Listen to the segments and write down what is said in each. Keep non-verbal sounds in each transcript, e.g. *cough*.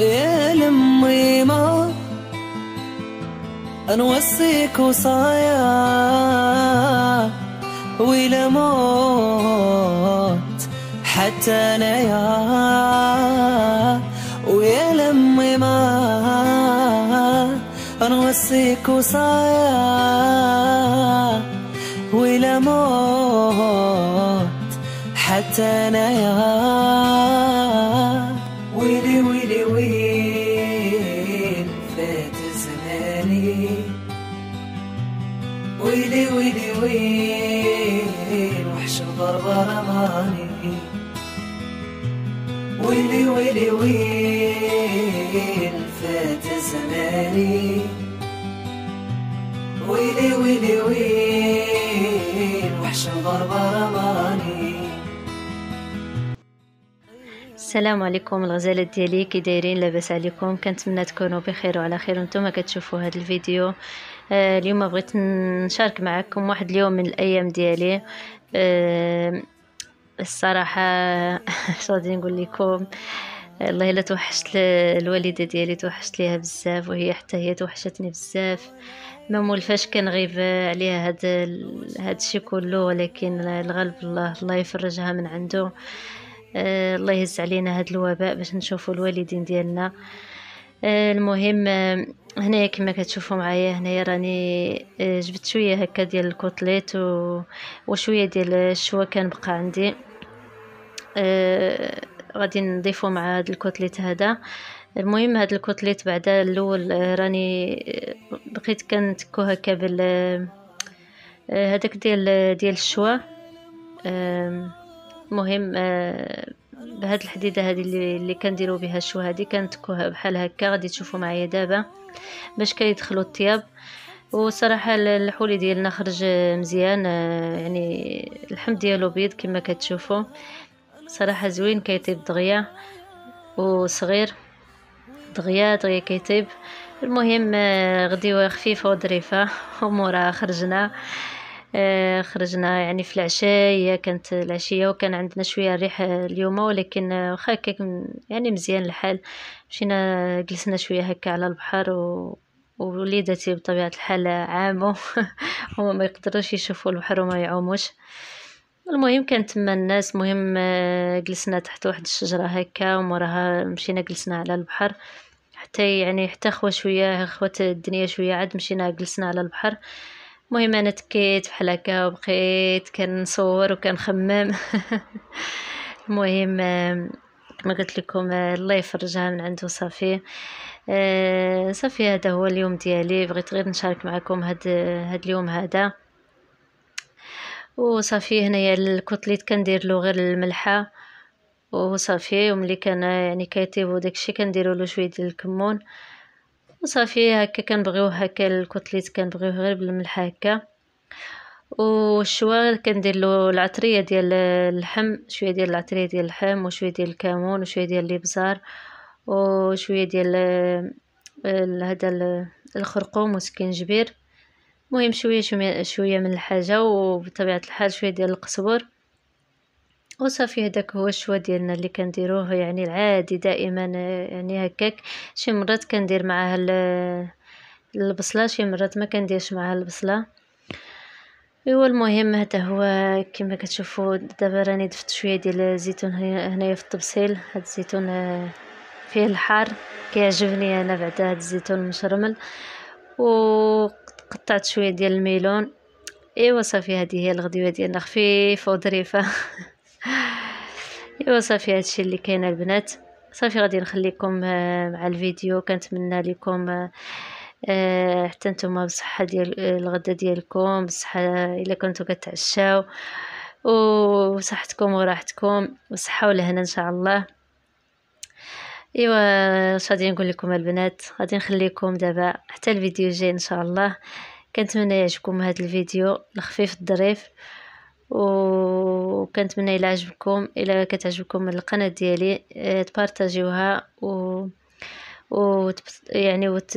يا لمي ما نوصيك وصايا ولا موت حتى أنا يا ويا لمي ما نوصيك وصايا ولا موت حتى أنا يا الضرب رماني ويلي ويلي ويل فات زماني. ويلي ويلي ويل وحش الضرب رماني السلام عليكم الغزالات ديالي كي دايرين لاباس عليكم. كنتمنى تكونوا بخير وعلى خير. وأنتم كتشوفوا هذا الفيديو. آه اليوم بغيت نشارك معكم واحد اليوم من الأيام ديالي. الصراحة اش *laughs* غادي نقول لكم الله إلا توحشت الوالدة ديالي توحشت ليها بزاف وهي حتى هي توحشتني بزاف. ما مولفاش كنغيب عليها هاد هاد الشيء كله ولكن الغالب الله الله يفرجها من عنده. آه الله يهز علينا هاد الوباء باش نشوفوا الوالدين ديالنا. المهم آه هنايا كما كتشوفوا معايا هنايا راني آه جبت شوية هكا ديال ال côtelettes و... وشوية ديال الشوا كان بقى عندي. آه غادي نضيفو مع هاد ال côtelettes هذا. المهم هاد ال côtelettes بعد الأول آه راني آه، بقيت كنتكو هكا بال آه، هذاك ديال ديال الشوا. آه المهم آه بهاد الحديدة هذه اللي, اللي كنديروا بها الشوا هذه كنتكوها بحال هكا غادي تشوفوا معايا دابا باش كيدخلوا الطياب. وصراحة الحولي ديالنا خرج مزيان آه يعني اللحم ديالو بيض كما كتشوفوا صراحة زوين كيطيب دغيا وصغير. دغيا دغيا كيطيب. المهم آه غديوه خفيفة وظريفة وموراها خرجنا. خرجنا يعني في العشاء كانت العشية وكان عندنا شوية الريح اليوم ولكن واخا يعني مزيان الحال. مشينا جلسنا شوية هكا على البحر و ووليداتي بطبيعة الحال عاموا *laughs* هما ما يقدروش يشوفوا البحر وما يعوموش. المهم كان تما الناس مهم آه، جلسنا تحت واحد الشجرة هكا وموراها مشينا جلسنا على البحر. حتى يعني حتى خوا شوية خوات الدنيا شوية عاد مشينا جلسنا على البحر. المهم أنا تكيت بحال هكا وبقيت كنصور وكنخمم. *laughs* المهم كما قلت لكم الله يفرجها من عنده صافي. آه، صافي هذا هو اليوم ديالي. بغيت غير نشارك معكم هاد هاد اليوم هذا. وصافي هنايا الكوتليت كندير له غير الملحة. وصافي وملي كان يعني كيطيب وداكشي كنديروا له شوية ديال الكمون. وصافي هكا كنبغيوه هكا ال côtelettes كنبغيوه غير بالملح هكا. والشوا كندير له العطرية ديال اللحم شوية ديال العطرية ديال اللحم وشوية ديال الكمون وشوية ديال الابزار وشوية ديال هذا الخرقوم وسكينجبير المهم شوية شوية من الحاجة وبطبيعة الحال شوية ديال القزبر وصافي هذاك هو الشوا ديالنا اللي كنديروه يعني العادي دائما يعني هكاك. شي مرات كندير معاه البصلة شي مرات ما كنديرش معاه البصلة. إيوا المهم هذا هو كما كتشوفوا دابا راني ضفت شوية ديال الزيتون هنايا في الطبسيل هاد الزيتون آه، فيه الحار. كيعجبني أنا بعدا هاد الزيتون المشرمل. وقطعت شوية ديال الميلون. إيوا صافي هذه هي الغديوة ديالنا خفيفه وظريفة. *laughs* إيوا صافي هادشي اللي كاين البنات. صافي غادي نخليكم آه، مع الفيديو. كنتمنى لكم آه، آه، حتى نتوما بصحة ديال الغدا ديالكم بصحة إلا كنتو كتعشاو. وصحتكم وراحتكم. والصحة والهنا إن شاء الله. إيوا اش غادي نقول لكم البنات غادي نخليكم دابا حتى الفيديو الجاي إن شاء الله. كنتمنى يعجبكم هذا الفيديو الخفيف الظريف. وكنتمنى إلى عجبكم إلى كتعجبكم القناة ديالي آه، تبارطاجيوها و و يعني وت...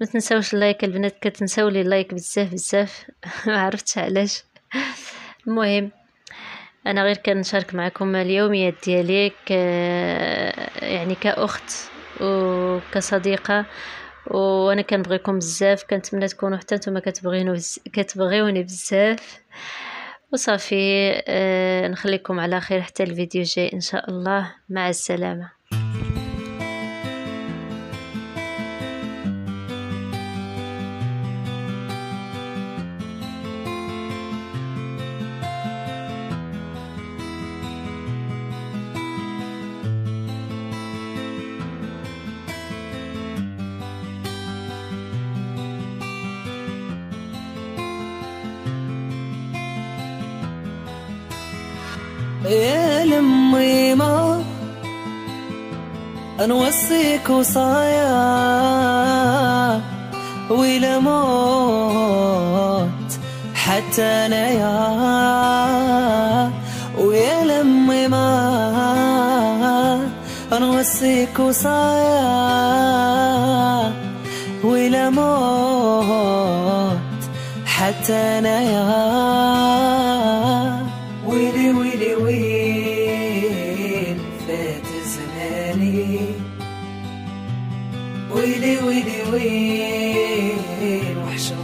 ما تنساوش ال like البنات كتنساو لي ال like بزاف بزاف. *laughs* ما عرفتش علاش. المهم أنا غير كنشارك معكم اليوميات ديالي ك... يعني كأخت وكصديقة. وأنا كنبغيكم بزاف كنتمنى تكونوا حتى نتوما كتبغينو كتبغيوني بزاف. وصافي آه نخليكم على خير حتى الفيديو الجاي إن شاء الله. مع السلامة. يا لمي ما نوصيك وصايا ولا موت حتى أنا يا ويا لمي ما نوصيك وصايا ولا موت حتى أنا يا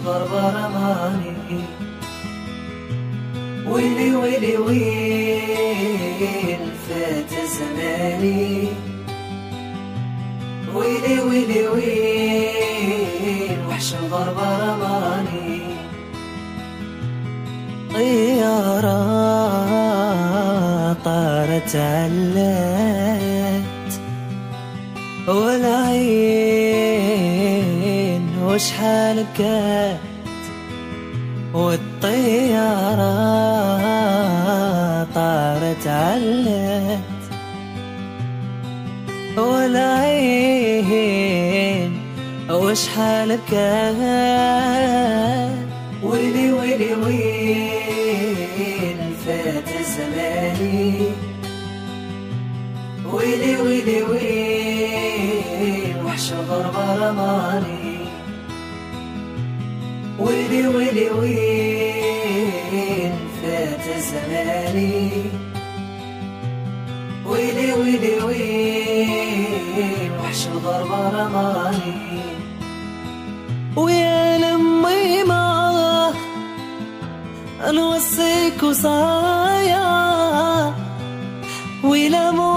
الغربة رماني ويلي ويلي ويل فات زماني. ويلي ويلي ويل وحش الغربة رماني طيارة طارت علت والعين وش حالك؟ والطيارة طارت علت والعين وش حالك؟ ويلي ويلي ويل فات زماني؟ ويلي ويلي ويل وحش الغربة رماني؟ ويلي ويلي ويل فات زماني؟ ويلي ويلي ويل وحش الغربة رماني ويا لمي ما نوصيك وصايا ولا موت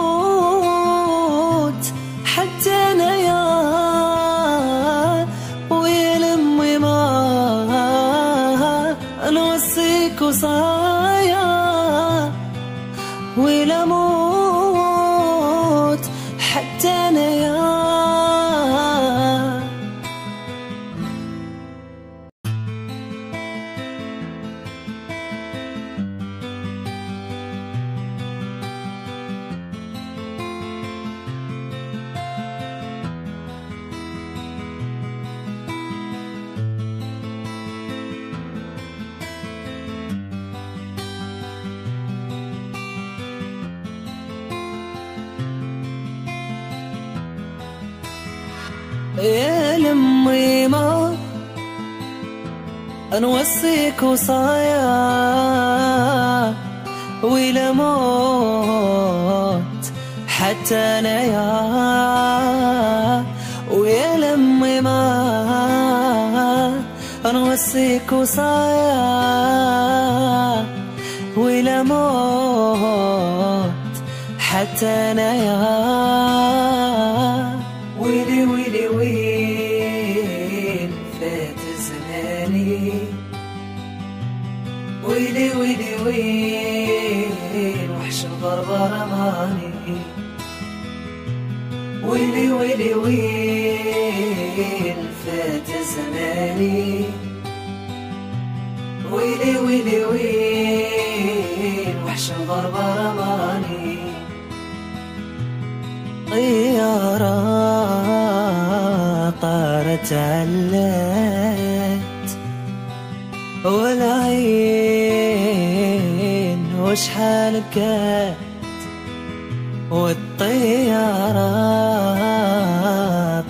يا لمي ما نوصيك وصايا ولا موت حتى أنا يا ويا لمي ما نوصيك وصايا ولا موت حتى أنا يا الغربة رماني ويلي ويلي ويل فات زماني. ويلي ويلي ويل وحش الغربة رماني طيارة طارت علت وش حالك؟ والطيارة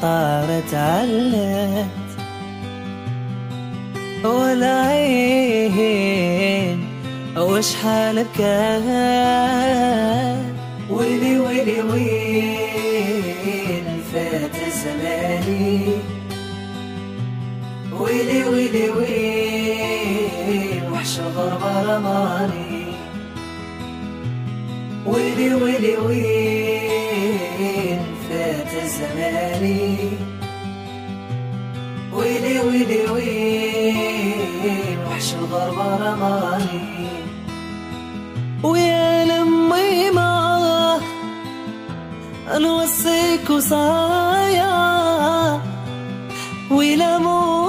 طارت علت والعين وش حالك؟ ويلي ويلي ويل فات زماني؟ ويلي ويلي ويل وحش الغربة رماني؟ ويلي ويلي ويل فات زماني؟ ويلي ويلي ويل وحش الغربة رماني ويا لمي ما نوصيك وصايا ولا موت